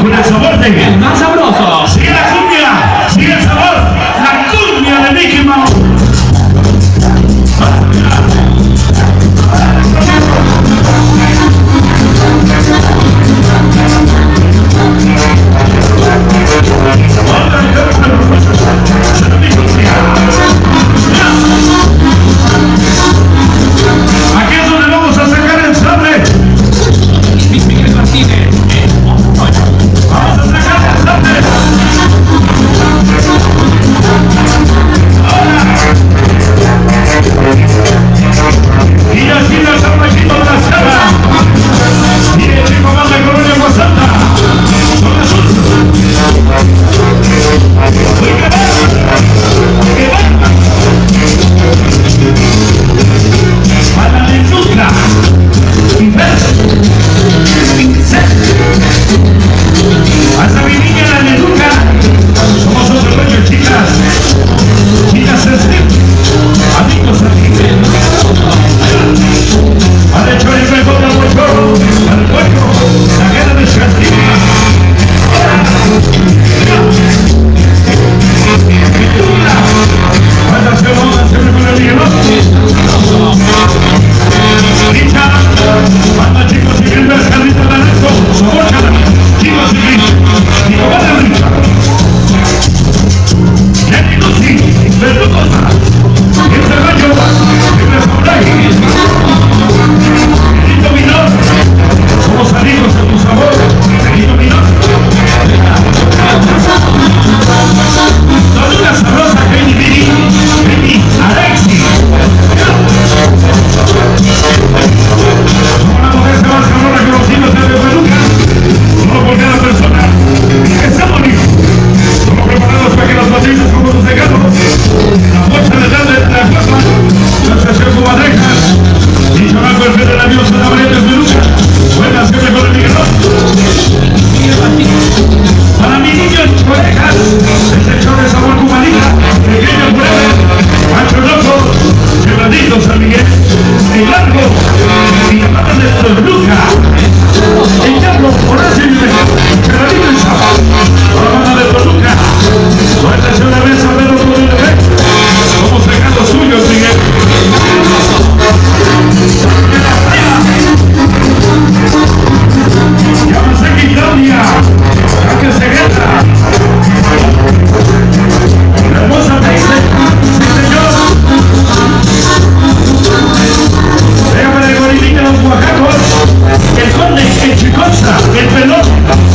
con el sabor de... ¡Más sabroso! ¡Sigue la cumbia! ¡Sigue el sabor! ¡La cumbia de Mickey Mouse! el pelón